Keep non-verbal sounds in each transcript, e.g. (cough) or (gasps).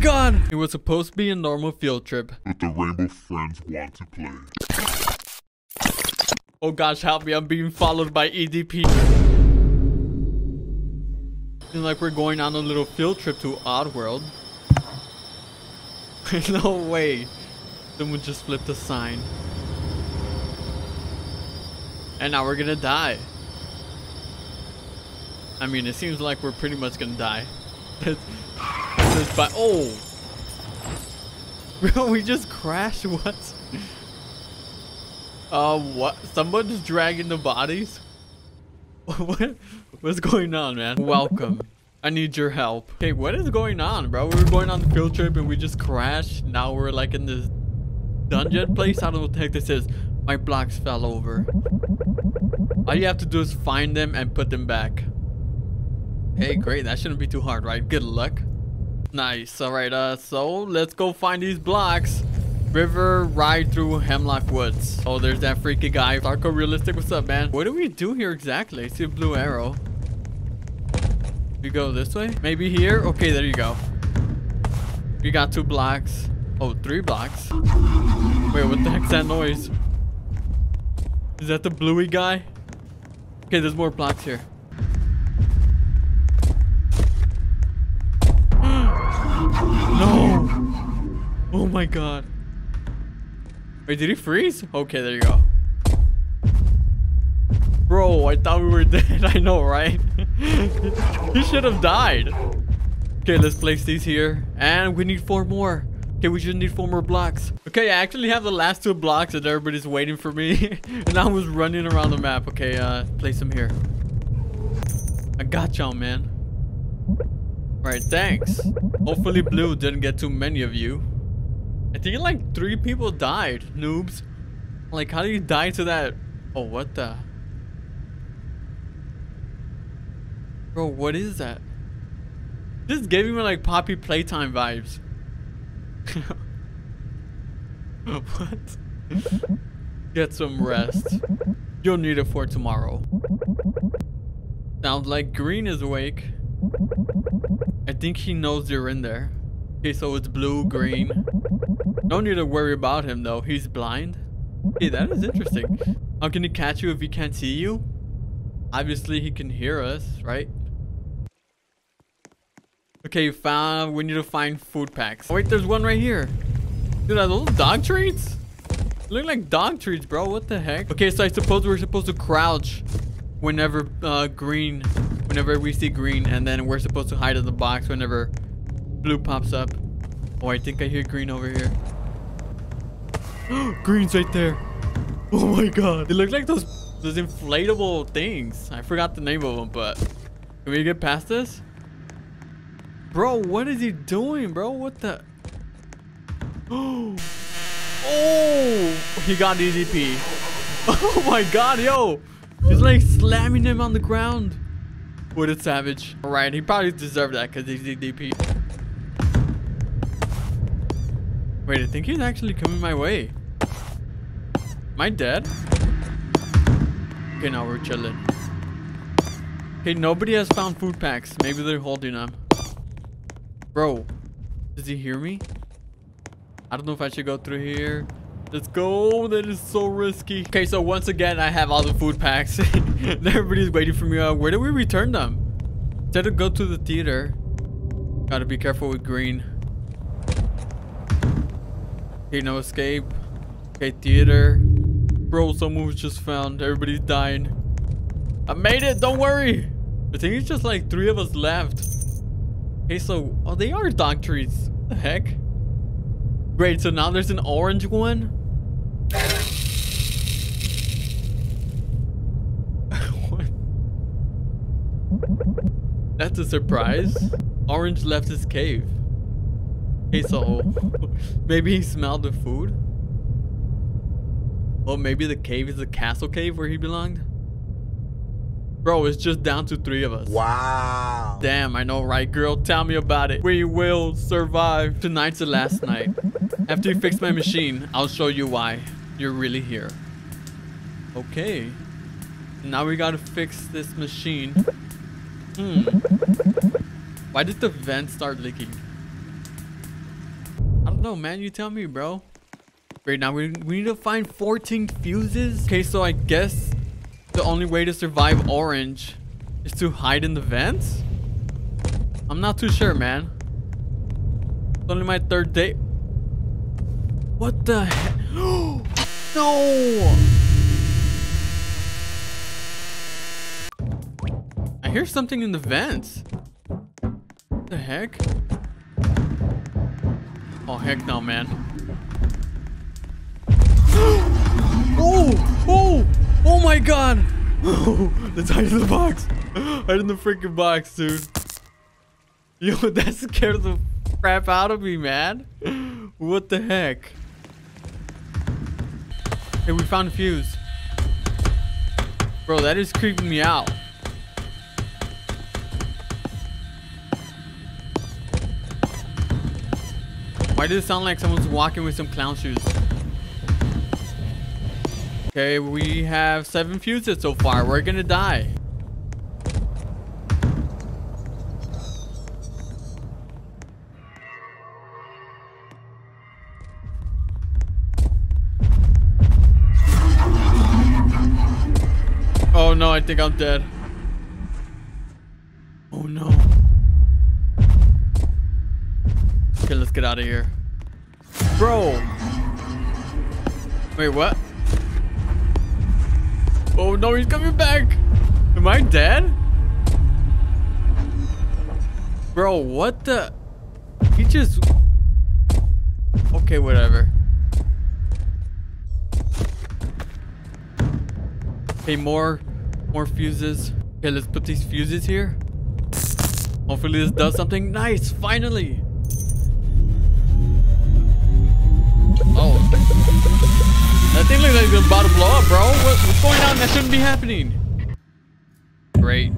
god! It was supposed to be a normal field trip. But the Rainbow Friends want to play. Oh gosh, help me. I'm being followed by EDP. Seems like we're going on a little field trip to Oddworld. (laughs) no way. Someone just flipped a sign. And now we're gonna die. I mean, it seems like we're pretty much gonna die. (laughs) but oh, bro, we just crashed. (laughs) What? Uh, what? Someone's dragging the bodies. (laughs) what? What's going on, man? Welcome. I need your help. Okay, what is going on, bro? We were going on the field trip and we just crashed. Now we're like in this dungeon place. I don't know what the heck this is. My blocks fell over. All you have to do is find them and put them back. Hey, great. That shouldn't be too hard, right? Good luck. Nice. All right. Uh, so let's go find these blocks. River ride through Hemlock Woods. Oh, there's that freaky guy. Darko Realistic, what's up, man? What do we do here exactly? I see a blue arrow. We go this way? Maybe here? Okay, there you go. We got two blocks. Oh, three blocks. Wait, what the heck's that noise? Is that the bluey guy? Okay, there's more blocks here. My god. Wait, did he freeze? Okay, there you go. Bro, I thought we were (laughs) dead. I know, right? (laughs) he should have died. Okay, let's place these here. And we need four more. Okay, we just need four more blocks. Okay, I actually have the last two blocks and everybody's waiting for me. (laughs) and I was running around the map. Okay, uh, place them here. I got y'all, man. Alright, thanks. Hopefully Blue didn't get too many of you. I think like three people died, noobs. Like, how do you die to that? Oh, what the? Bro, what is that? This is giving me like Poppy Playtime vibes. (laughs) what? Get some rest. You'll need it for tomorrow. Sounds like Green is awake. I think he knows you're in there. Okay, so it's blue, green. No need to worry about him though. He's blind. Hey, that is interesting. How can he catch you if he can't see you? Obviously, he can hear us, right? Okay, you found. We need to find food packs. Oh, wait, there's one right here. Dude, are those dog treats? Look like dog treats, bro. What the heck? Okay, so I suppose we're supposed to crouch whenever uh, green, whenever we see green, and then we're supposed to hide in the box whenever blue pops up. Oh, I think I hear green over here. (gasps) Green's right there. Oh my god. They look like those those inflatable things. I forgot the name of them, but can we get past this? Bro, what is he doing, bro? What the? Oh, (gasps) oh, he got DDP. (laughs) Oh my god, yo. He's like slamming him on the ground. What a savage. All right, he probably deserved that because he's EDP. Wait, I think he's actually coming my way. Am I dead? Okay, now we're chilling. Okay, nobody has found food packs. Maybe they're holding them. Bro, does he hear me? I don't know if I should go through here. Let's go. That is so risky. Okay, so once again, I have all the food packs. (laughs) Everybody's waiting for me. Uh, where do we return them? Instead of go to the theater. Gotta be careful with green. No escape. Okay, theater. Bro, someone was just found. Everybody's dying. I made it. Don't worry. I think it's just like three of us left. Okay, so... Oh, they are. What the heck? Great, so now there's an orange one? (laughs) what? That's a surprise. Orange left his cave. Okay, so (laughs) maybe he smelled the food? Oh, maybe the cave is the castle cave where he belonged? Bro, it's just down to three of us. Wow. Damn, I know, right, girl? Tell me about it. We will survive. Tonight's the last night. After you fix my machine, I'll show you why you're really here. Okay. Now we gotta fix this machine. Hmm. Why did the vent start leaking? No, man, you tell me, bro. Right now, we, we need to find 14 fuses. Okay, so I guess the only way to survive orange is to hide in the vents? I'm not too sure, man. It's only my third date. What the heck? (gasps) no! I hear something in the vents. What the heck? Oh, heck no, man. (gasps) oh! Oh! Oh my god! (laughs) Oh, let's hide in the box. Hide in the freaking box, dude. Yo, (laughs) that scared the crap out of me, man. What the heck? Hey, we found a fuse. Bro, that is creeping me out. Why does it sound like someone's walking with some clown shoes? Okay, we have seven fuses so far. We're gonna die. Oh no, I think I'm dead. Oh no. Okay, let's get out of here. Bro! Wait, what? Oh no, he's coming back! Am I dead? Bro, what the? He just... Okay, whatever. Hey, more, more fuses. Okay, let's put these fuses here. Hopefully this does something. Nice, finally. It's about to blow up, bro. What, what's going on? That shouldn't be happening. Great.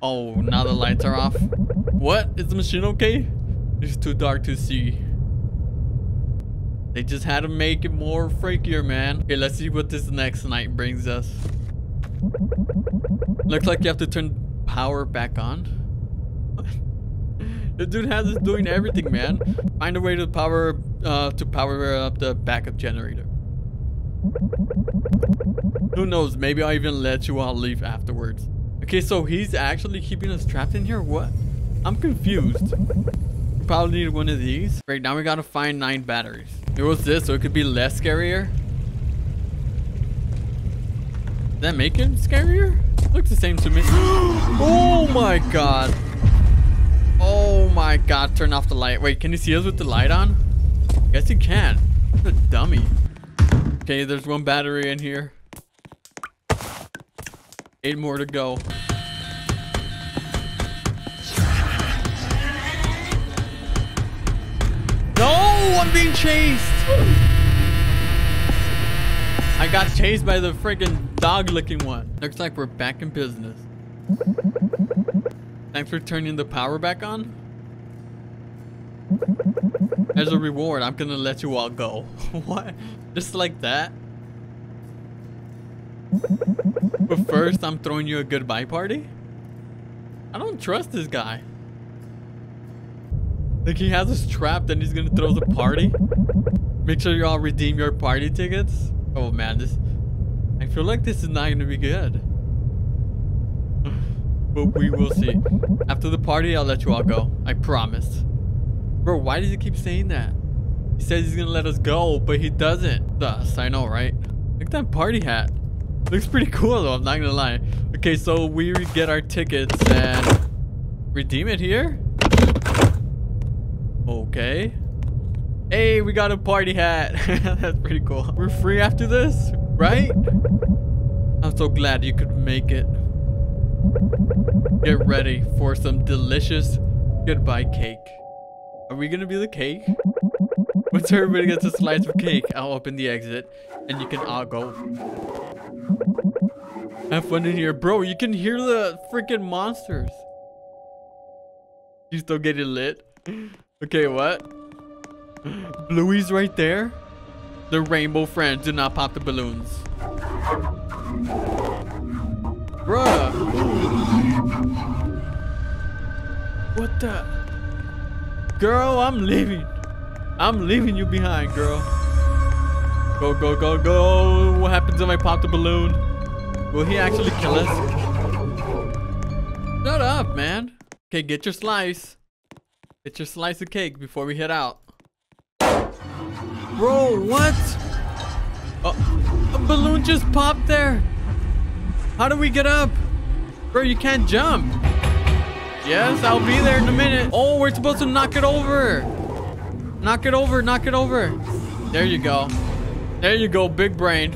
Oh, now the lights are off. What? Is the machine okay? It's too dark to see. They just had to make it more freakier, man. Okay, let's see what this next night brings us. Looks like you have to turn power back on. (laughs) the dude has us doing everything, man. Find a way to power uh, to power up the backup generator. Who knows? Maybe I'll even let you all leave afterwards. Okay, so he's actually keeping us trapped in here? What? I'm confused. Probably need one of these. Right now we gotta find nine batteries. It was this, so it could be less scarier. Does that make it scarier? Looks the same to me. (gasps) oh my god. Oh my god, turn off the light. Wait, can you see us with the light on? Guess you can. What a dummy. Okay, there's one battery in here. Eight more to go. No, I'm being chased. I got chased by the freaking dog looking one. Looks like we're back in business. Thanks for turning the power back on. As a reward, I'm gonna let you all go. (laughs) what? Just like that? But first, I'm throwing you a goodbye party? I don't trust this guy. Like he has us trapped and he's gonna throw the party? Make sure you all redeem your party tickets? Oh man, this... I feel like this is not gonna be good. (sighs) but we will see. After the party, I'll let you all go. I promise. Bro, why does he keep saying that? He says he's gonna let us go, but he doesn't. Thus, I know, right? Look at that party hat. Looks pretty cool though, I'm not gonna lie. Okay, so we get our tickets and redeem it here? Okay. Hey, we got a party hat. (laughs) That's pretty cool. We're free after this, right? I'm so glad you could make it. Get ready for some delicious goodbye cake. Are we gonna be the cake? Once everybody gets a slice of cake, I'll open the exit and you can all go. Have fun in here. Bro, you can hear the freaking monsters. You still getting lit? Okay, what? Bluey's right there? The rainbow friends do not pop the balloons. Bruh. What the? Girl, I'm leaving. I'm leaving you behind, girl. Go, go, go, go. What happens if I pop the balloon? Will he actually kill us? Shut up, man. Okay, get your slice. Get your slice of cake before we head out. Bro, what? Oh, a balloon just popped there. How do we get up? Bro, you can't jump. Yes, I'll be there in a minute. Oh, we're supposed to knock it over. Knock it over, knock it over. There you go. There you go, big brain.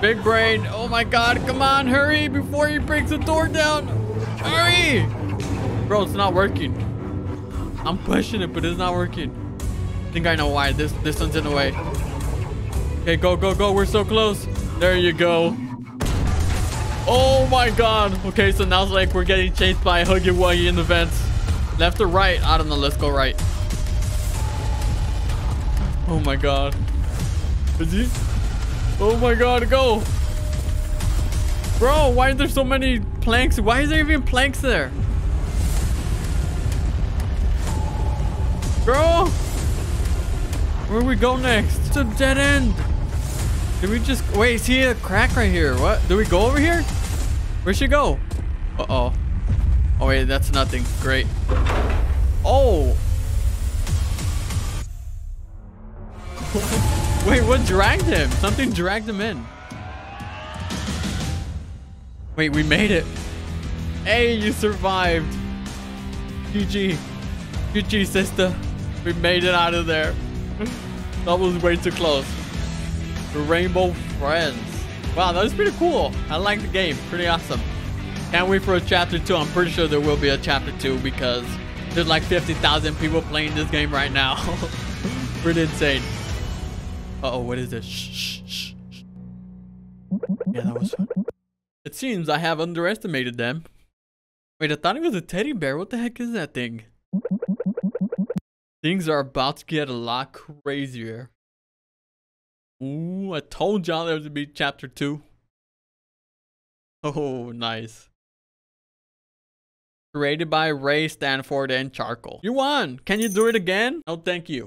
Big brain. Oh my god, come on, hurry before he breaks the door down. Hurry! Bro, it's not working. I'm pushing it, but it's not working. I think I know why. This this one's in the way. Okay, go, go, go. We're so close. There you go. Oh my god. Okay, so now it's like we're getting chased by Huggy Wuggy in the vents. Left or right? I don't know. Let's go right. Oh my god. Is he? Oh my god, go. Bro, why are there so many planks? Why is there even planks there? Bro! Where we go next? It's a dead end. Did we just... Wait, see a crack right here. What? Do we go over here? Where should go? Uh-oh. Oh, wait, that's nothing. Great. Oh! (laughs) wait, what dragged him? Something dragged him in. Wait, we made it. Hey, you survived. GG. GG, sister. We made it out of there. (laughs) that was way too close. The Rainbow Friends. Wow, that was pretty cool. I like the game. Pretty awesome. Can't wait for a chapter 2. I'm pretty sure there will be a chapter 2 because there's like 50,000 people playing this game right now. (laughs) pretty insane. Uh oh what is this? Shh, shh, shh. Yeah, that was fun. It seems I have underestimated them. Wait, I thought it was a teddy bear. What the heck is that thing? Things are about to get a lot crazier. Ooh, I told y'all there would be chapter 2. Oh, nice. Created by Ray Stanford and Charcoal. You won! Can you do it again? Oh, thank you.